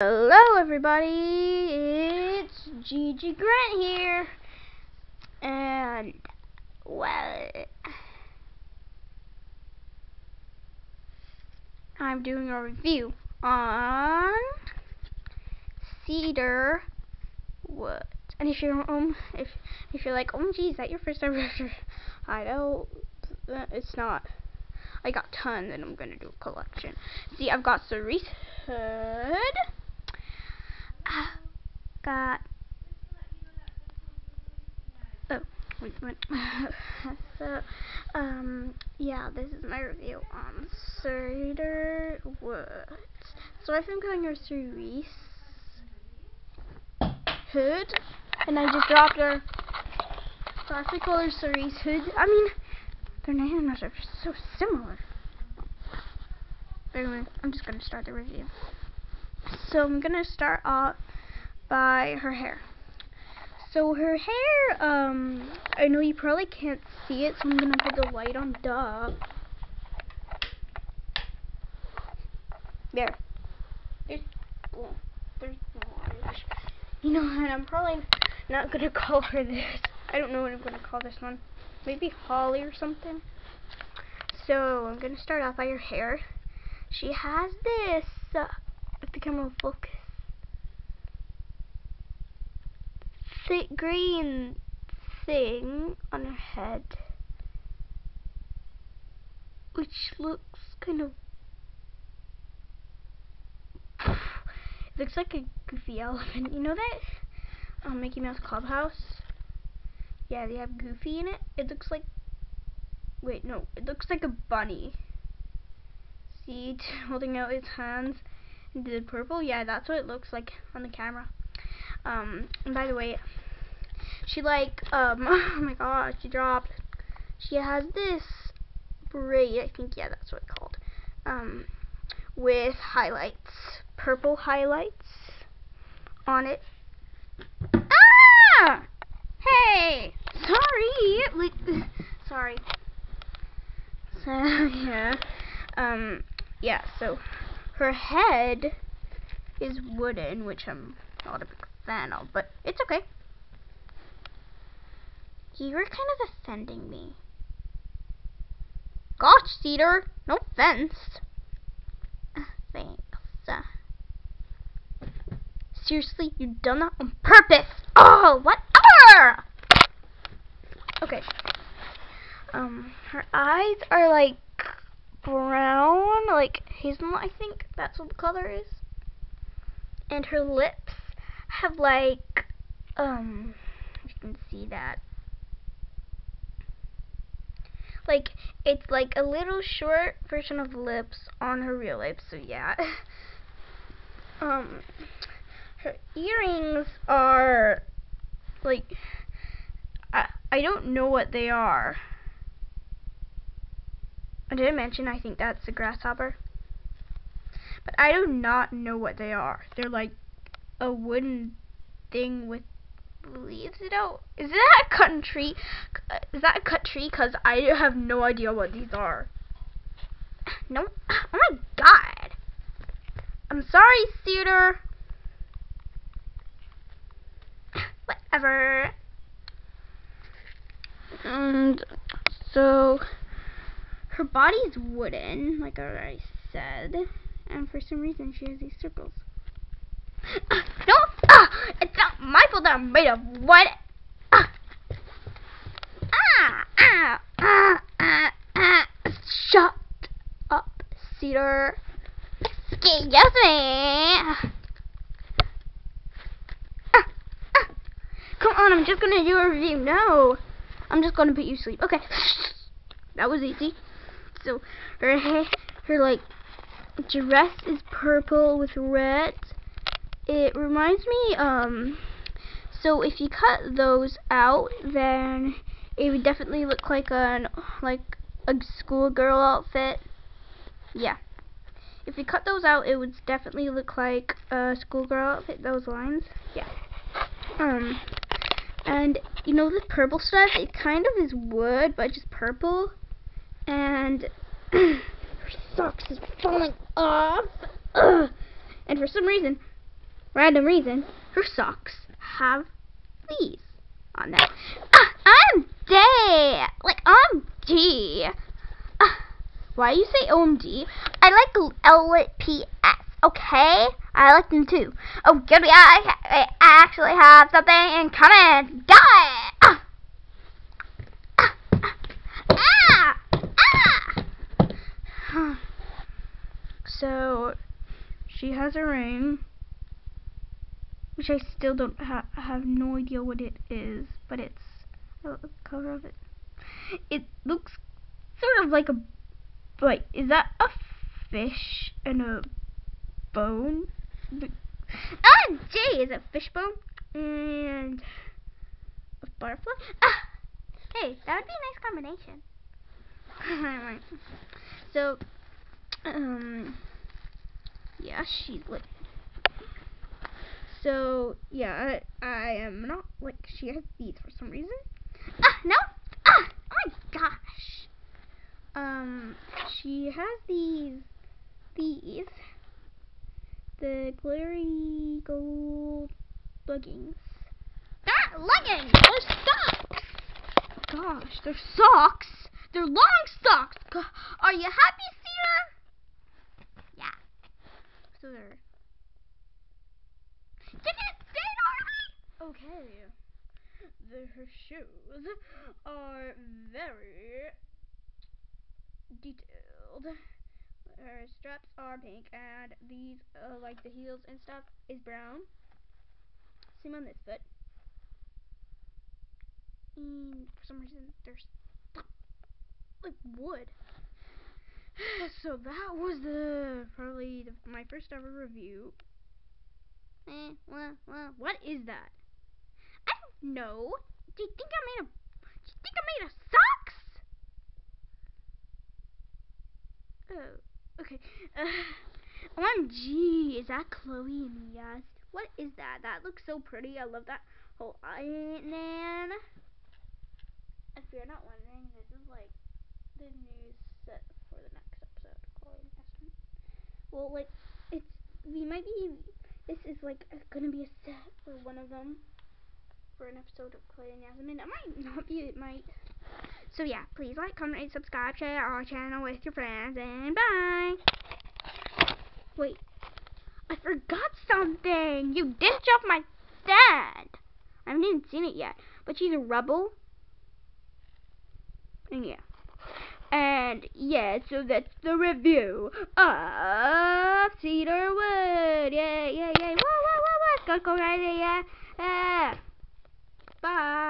Hello everybody, it's Gigi Grant here, and, well, I'm doing a review on Cedar Woods. And if you're um, if if you're like, oh geez, is that your first time? I know it's not. I got tons, and I'm gonna do a collection. See, I've got Cerise Hood. Oh, wait, wait. so, um, yeah, this is my review on Cedar Woods. So I think I'm going to Cerise Hood, and I just dropped her classic color Cerise Hood. I mean, their names are so similar. Anyway, I'm just to start the review. So I'm to start off by her hair. So her hair, um, I know you probably can't see it, so I'm going to put the light on, duh. There. There's, there's You know what, I'm probably not going to call her this. I don't know what I'm going to call this one. Maybe Holly or something. So, I'm going to start off by her hair. She has this, uh, if the camera will focus, thick green thing on her head, which looks kind of looks like a goofy elephant. You know that um, Mickey Mouse Clubhouse? Yeah, they have Goofy in it. It looks like wait, no, it looks like a bunny. See, holding out its hands into the purple. Yeah, that's what it looks like on the camera. Um, and by the way, she like, um, oh my gosh, she dropped. She has this braid, I think, yeah, that's what it's called, um, with highlights, purple highlights on it. Ah! Hey! Sorry! Like, sorry. So, yeah. Um, yeah, so, her head is wooden, which I'm not a big fan of, but it's okay. You were kind of offending me. Gosh, Cedar, no offense. Thanks. Seriously, you done that on purpose. Oh, whatever. Okay. Um, her eyes are like brown, like hazelnut, I think that's what the color is. And her lips have like, um, you can see that. Like, it's like a little short version of lips on her real lips, so yeah. um, her earrings are, like, I, I don't know what they are. I didn't mention I think that's a grasshopper. But I do not know what they are. They're like a wooden thing with leaves it out. Is that a cut tree? Is that a cut tree? Cause I have no idea what these are. No. Oh my god. I'm sorry, Cedar. Whatever. And so her body's wooden, like I already said, and for some reason she has these circles. Uh, no, uh, it's not I'm made of. Uh, ah, ah, ah, ah, ah. Shut up, Cedar. Excuse me. Come on, I'm just gonna do a review. No, I'm just gonna put you to sleep. Okay, that was easy. So her hair, her like dress is purple with red it reminds me, um, so if you cut those out, then it would definitely look like an, like a schoolgirl outfit. Yeah. If you cut those out, it would definitely look like a schoolgirl outfit, those lines. Yeah. Um, and, you know, this purple stuff, it kind of is wood, but just purple. And her socks is falling off. Ugh. And for some reason, random reason, her socks have these on them. Ah, I'm day. Like OMG. Ah, why do you say OMG? I like LPS. Okay, I like them too. Oh, good. I, I actually have something in common. Got it. Ah. ah. So, she has a ring, which I still don't ha have no idea what it is, but it's the cover of it. It looks sort of like a. Wait, is that a fish and a bone? Ah, J is a fishbone and a butterfly. Ah, hey, that would be a nice combination. so, um, yeah, she's lit. So, yeah, I, I am not, like, she has these for some reason. Ah, no! Ah, oh my gosh! Um, she has these, these, the glittery gold leggings. They're leggings! They're socks! Gosh, they're socks! They're long socks! Are you happy, Cedar? Yeah. So they're... Did it stay already? Okay. The, her shoes are very detailed. Her straps are pink, and these, uh, like the heels and stuff, is brown. Same on this foot. And for some reason, there's like wood. so that was the probably the, my first ever review. Eh, well, well, what is that? Know. Do you think I made a? Do you think I made a socks? Oh, okay. Uh, OMG, is that Chloe and Yas? What is that? That looks so pretty. I love that whole island. If you're not wondering, this is like the news set for the next episode, Chloe and Yasmin. Well, like, it's, we might be, this is like gonna be a set for one of them, for an episode of Clay and Yasmin. It might not be, it might. So yeah, please like, comment, and subscribe, share our channel with your friends, and bye! Wait, I forgot something! You didn't my dad! I haven't even seen it yet, but she's a rebel. And yeah. And yeah, so that's the review of Cedarwood. Yeah, yeah, yeah. Whoa, whoa, whoa, whoa. Go, go right there, yeah. Uh, Bye.